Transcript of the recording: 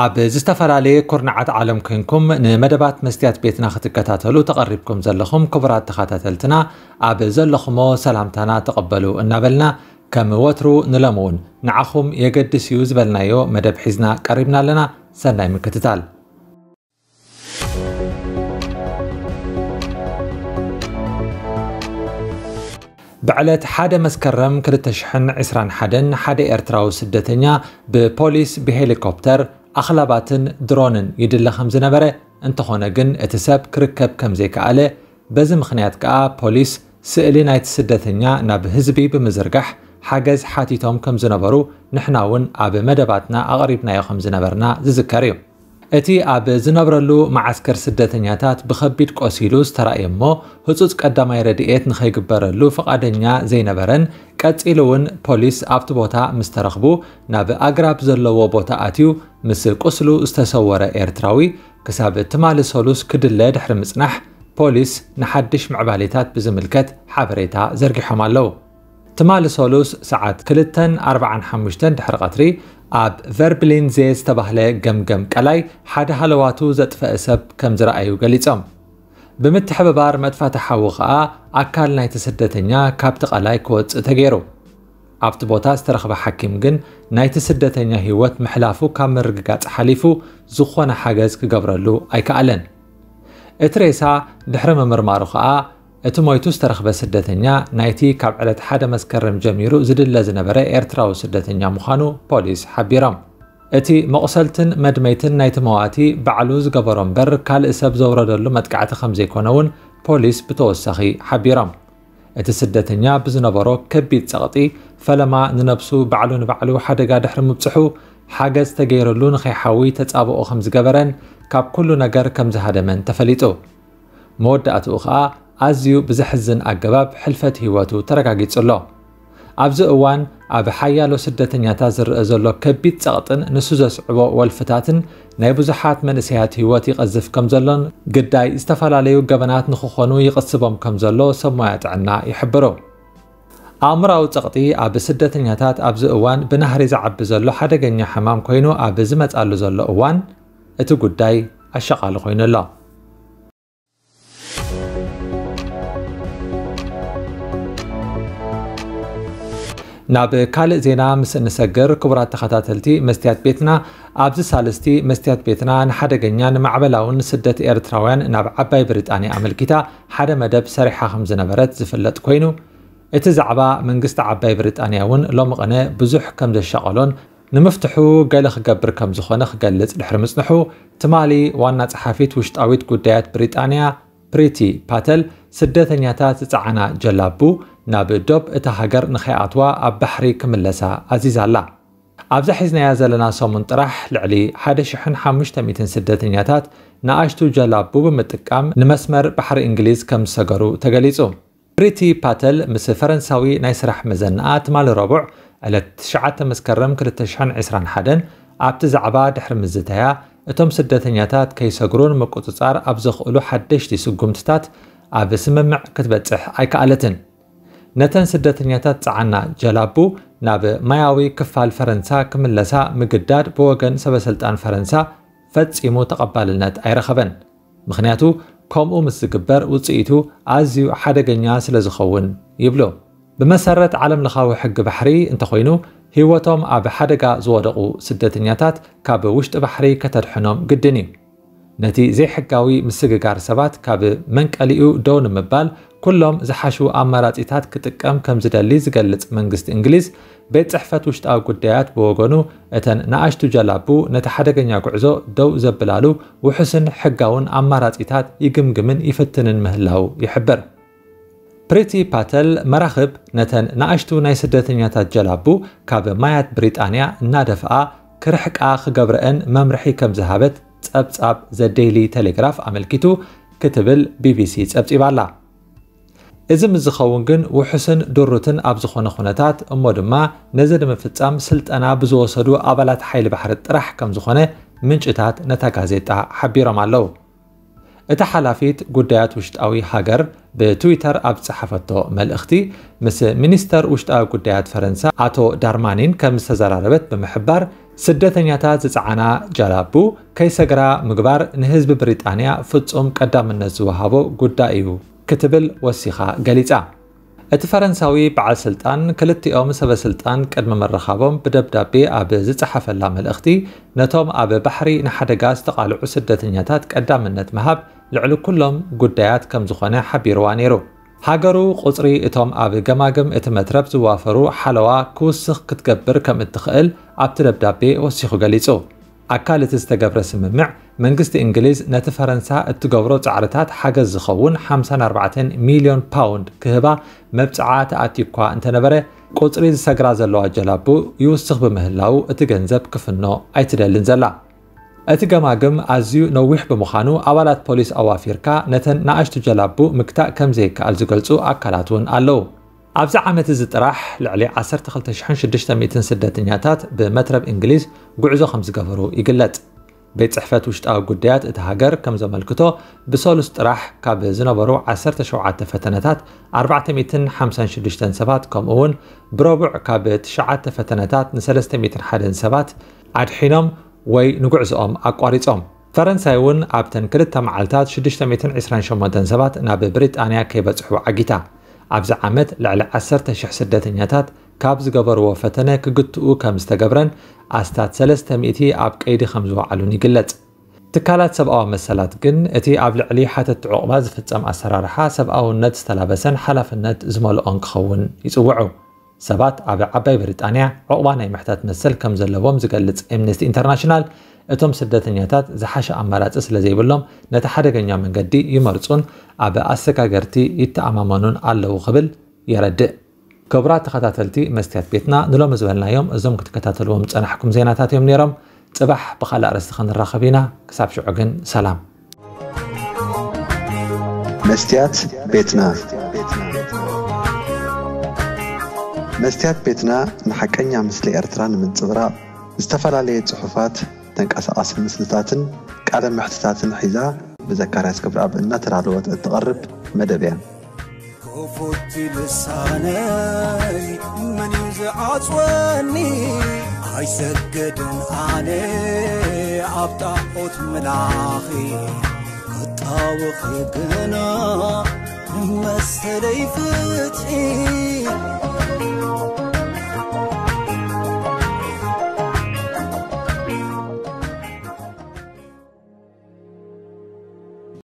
ኣብ ዝተፈላለየ ኩርናዓት ዓለም ኮይንኩም ንመደባት መስትያት ቤትና ክትከታተሉ ተቐሪብኩም ዘለኹም ክቡራት ተኸታተልትና ኣብ ዘለኹሞ ሰላምታና ተቐበሉ እናበልና ከም ወትሩ ንሎም እውን ንዓኹም የገድስ እዩ ዝበልናዮ መደብ ሒዝና ቀሪብና ኣለና ሰናይ ምክትታል ብዕለት ሓደ መስከረም 221 ሓደ ኤርትራዊ ስደተኛ ብፖሊስ ብሄሊኮፕተር ኣኽላባትን ድሮንን ይድሊ ከም ዝነበረ እንተኾነ ግን እቲ ሰብ ክርከብ ከም ዘይከኣለ በዚ ምኽንያት ከዓ ፖሊስ ስእሊ ናይቲ ስደተኛ ናብ ህዝቢ ብምዝርጋሕ ሓገዝ ሓቲቶም ከም ዝነበሩ ንሕና እውን ኣብ መደባትና ኣቕሪብናዮ ከም ዝነበርና ዝዝከር እዩ እቲ ኣብ ዝነብረሉ ማዓስከር ስደተኛታት ብከቢድ ቆሲሉ ዝተረእየ እሞ ህፁፅ ቀዳማይ ረድኤት ንከይግበረሉ ፈቓደኛ ዘይነበረን ቀፂሉ እውን ፖሊስ ኣብቲ ቦታ ምስ ተረኽቡ ናብ ኣግራብ ዘለዎ ቦታ ኣትዩ ምስ ቁስሉ ዝተሰወረ ኤርትራዊ ክሳብ ትማሊ ሰሉስ ክድለ ድሕሪ ምፅናሕ ፖሊስ ንሓድሽ ምዕባሌታት ብዝምልከት ሓበሬታ ዘርጊሖም ኣለው ትማሊ ሰሉስ ሰዓት 245 ድሕሪ ቀትሪ ኣብ ቨርብሊንዜ ዝተባህለ ገምገም ቀላይ ሓደ ሃለዋቱ ዘጥፍአ ሰብ ከም ዝረኣዩ ገሊፆም ብምትሕብባር መጥፋት ሓዊ ከዓ ኣካል ናይቲ ስደተኛ ካብቲ ቐላይ ክወፅእ ተገይሩ ኣብቲ ቦታ ዝተረኽበ ሓኪም ግን ናይቲ ስደተኛ ህይወት ምሕላፉ ካብ ምርግጋፅ ሓሊፉ ዝኾነ ሓገዝ ክገብረሉ ኣይከኣለን እቲ ሬሳ ድሕሪ ምምርማሩ ከዓ እቲ ሞይቱ ዝተረኽበ ስደተኛ ናይቲ ካብ ዕለት ሓደ መስከረም ጀሚሩ ዝድለ ዝነበረ ኤርትራዊ ስደተኛ ምዃኑ ፖሊስ ሓቢሮም እቲ መቑሰልትን መድመይትን ናይቲ መዋእቲ ባዕሉ ዝገበሮ እምበር ካልእ ሰብ ዘውረደሉ መጥቃዕቲ ከም ዘይኮነ እውን ፖሊስ ብተወሳኺ ሓቢሮም እቲ ስደተኛ ብዝነበሮ ከቢድ ፀቕጢ ፈለማ ንነብሱ ባዕሉ ንባዕሉ ሓደጋ ድሕሪ ምብፅሑ ሓገዝ ተገይረሉ ንኸይሓዊ ተፃብኦ ከም ዝገበረን ካብ ኩሉ ነገር ከም ዝሃደመን ተፈሊጡ መወዳእትኡ ከዓ ኣዝዩ ብዘሕዝን ኣገባብ ሕልፈት ህይወቱ ተረጋጊጹ ኣሎ ኣብዚ እዋን ኣብ ሓያሎ ስደተኛታት ዝርአ ዘሎ ከቢድ ጸቕጥን ንሱ ዘስዕቦ ወልፍታትን ናይ ብዙሓት መንእሰያት ህይወት ይቐዝፍ ከም ዘሎን ግዳይ ዝተፈላለዩ ገበናት ንክኾኑ ይቕስቦም ከም ዘሎ ሰብ ሞያ ጥዕና ይሕብሩ ኣእምራዊ ጸቕጢ ኣብ ስደተኛታት ኣብዚ እዋን ብናህሪ ዝዓቢ ዘሎ ሓደገኛ ሕማም ኮይኑ ኣብ ዝመጻሉ ዘሎ እዋን እቲ ጉዳይ ኣሸቓሊ ኮይኑ ኣሎ ناب کال زینا مسن سگر کبرات تختاتلتی مستیات بیتنا عبز سالستی مستیات بیتنا حدگنیان معبلاون سدت ایرتراوان ناب عبای بریتانی عمل کتا حد مدب سریح خم زنبرت زفلت کوینو اتز عبا من قست عبای بریتانیون لامقنه بزح کم دشقالون نمفتحو قال خجبر كم زخانه خجلت الحرمس نحو تمالي وانا تحافيت وشت قويت قديات بريطانيا بريتي باتل سدة ثانية تات جلابو ናብ ዶብ እታ ሃገር ንኸይኣትዋ ኣብ ባሕሪ ክምለሳ ኣዚዛላ ኣብዛ ሒዝናያ ዘለና ሰሙን ጥራሕ ልዕሊ 1500 ስደተኛታት ንኣሽቱ ጀላቡ ብምጥቃም ንመስመር ባሕሪ እንግሊዝ ከም ዝሰገሩ ተገሊጹ ብሪቲ ፓተል ምስ ፈረንሳዊ ናይ ስራሕ መዘናኣ ትማል ረቡዕ ዕለት 9 መስከረም 2021 ኣብቲ ዛዕባ ድሕሪ ምዝተያ እቶም ስደተኛታት ከይሰግሩን ምቁፅጻር ኣብ ዘኽእሉ ሓደሽቲ ስጉምትታት ኣብ ስምምዕ ክትበጽሕ ኣይከኣለትን نتن سدتنياتات تعنا جلابو ناب ماياوي كفال فرنسا كملسا مقداد بوغن سبسلطان فرنسا فتصيمو تقبالنات ايرخبن مخنياتو كومو مسكبر وصيتو ازيو حدغنيا سلازخون يبلو بمسرت عالم لخاو حق بحري انت خوينو عب اب حدغا زودقو سدتنياتات كاب وشط بحري كتدحنوم قدني ነቲ ዘይሕጋዊ ምስግጋር ሰባት ካብ መንቀሊኡ ደው ንምባል ኩሎም ዝሓሹ ኣማራፂታት ክጥቀም ከም ዝደሊ ዝገልጽ መንግስቲ እንግሊዝ ቤት ፅሕፈት ውሽጣዊ ጉዳያት ብወገኑ እተን ንኣሽቱ ጀላቡ ነቲ ሓደገኛ ጉዕዞ ደው ዘብላሉ ውሕስን ሕጋውን ኣማራፂታት ይግምግምን ይፍትንን ምህላው ይሕብር ፕሪቲ ፓተል መራኽብ ነተን ንኣሽቱ ናይ ስደተኛታት ጀላቡ ካብ ማያት ብሪጣንያ እናደፍኣ ክርሕቃ ክገብረአን መምርሒ ከም ዝሃበት ጸብጻብ ዘዴይሊ ቴሌግራፍ ኣመልኪቱ ክትብል ቢቢሲ ጸብጺባ እዚ ምዝኸውን ግን ውሑስን ድሩትን ኣብ ዝኾነ ኩነታት እሞ ድማ ነዚ ንምፍጻም ስልጠና ብዝወሰዱ ኣባላት ሓይሊ ባሕሪ ጥራሕ ከም ዝኾነ ምንጭታት ነታ ጋዜጣ ሓቢሮም ኣለው እቲ ሓላፊት ጉዳያት ውሽጣዊ ሃገር ብትዊተር ኣብ ዝፀሓፈቶ መልእኽቲ ምስ ሚኒስተር ውሽጣዊ ጉዳያት ፈረንሳ ኣቶ ዳርማኒን ከም ዝተዘራረበት ብምሕባር سدتنياتات زعانا جرابو كيسجرا مقبار نهزب بريطانيا فتقوم قدام النزوهابو قدائيو كتبل وسيخا قليتا الفرنساوي بعل سلطان كلتيوم سبب سلطان قدم مرخابهم بدبدابي اب زحفلا ملختي نتوم اب بحري نحدغا استقالعو سدتنياتات قدام النت مهاب لعلو كلهم قدايات كم زخونه حبيروا نيرو ሃገሩ ቁፅሪ እቶም ኣብ ገማግም እቲ መትረብ ዝዋፈሩ ሓለዋ ክውስኽ ክትገብር ከም እትኽእል ኣብቲ ደብዳቤ ወሲኹ ገሊጹ ኣካል እቲ ዝተገብረ ስምምዕ መንግስቲ እንግሊዝ ነቲ ፈረንሳ እትገብሮ ፃዕርታት ሓገዝ ዝኸውን 54 ሚልዮን ፓውንድ ክህባ መብፅዓ ተኣትዩ እንተነበረ ቁፅሪ ዝሰግራ ዘለዋ ጀላቡ ይውስኽ ብምህላው እቲ ገንዘብ ክፍኖ ኣይትደልን ዘላ اتی گماغم عزیو نویح به مخانو اولت پلیس آوافیر که نتن نعشت جلابو مکتا کم زیک از جلسو اکالاتون آلو. عفز عمت زد راح لعلی عصر تخلت شحن شدشت میتن سدات نیاتات به مترب انگلیز گوعزو خمس گفرو ایگلت. بيت صحفات وشت او قديات اتهاجر كم زمل كتو بسولو ستراح كاب زنبرو عسرت شعات فتنتات 456 سبات كوم اون بروبع كاب تشعات فتنتات 307 عاد حينام ወይ ንጉዕዝኦም ኣቋሪፆም ፈረንሳይ እውን ኣብተን ክልተ መዓልትታት 628 ሰባት ናብ ብሪጣንያ ከይበፅሑ ዓጊታ ኣብዚ ዓመት ልዕሊ 1,000 ስደተኛታት ካብ ዝገበርዎ ፈተነ ክግትኡ ከም ዝተገብረን ኣስታት 300 ኣብ ቀይዲ ከም ዝወዓሉን ይግለጽ ትካላት ሰብኣዊ መሰላት ግን እቲ ኣብ ልዕሊ ሓተቲ ዕቑባ ዝፍጸም ኣሰራርሓ ሰብኣውነት ዝተላበሰን ሓላፍነት ዝመልኦን ክኸውን ይጽውዑ ሰባት ኣብ ዓባይ ብሪጣንያ ዕቑባ ናይ ምሕታት መሰል ከም ዘለዎም ዝገልጽ ኤምነስቲ ኢንተርናሽናል እቶም ስደተኛታት ዝሓሸ ኣማራፂ ስለ ዘይብሎም ነቲ ሓደገኛ መንገዲ ይመርፁን ኣብ ኣሰጋገርቲ ይተኣማመኑን ኣለዉ ክብል የረድእ ክቡራት ተኸታተልቲ መስትያት ቤትና ንሎሚ ዝበልናዮም እዞም ክትከታተልዎም ፀናሕኩም ዜናታት እዮም ነይሮም ፅባሕ ብካልእ ርእስቲ ክንራኸብ ኢና ክሳብ ሽዑ ግን ሰላም መስትያት ቤትና መስትያት ቤትና ንሓቀኛ ምስሊ ኤርትራ ንምንፅብራቕ ዝተፈላለየ ጽሑፋት ተንቀሳቐሲ ምስልታትን ቃለ ምሕትታትን ሒዛ ብዘካርያስ ክብረኣብ እናተዳለወት እትቐርብ መደብ እያ ክፉቲ ልሳነይ መን እዩ ዝዓፅወኒ ኣይሰገድን ኣነ ኣብ ጣዖት ምላኺ ክጣውኺ ግና መሰለይ ፍትሒ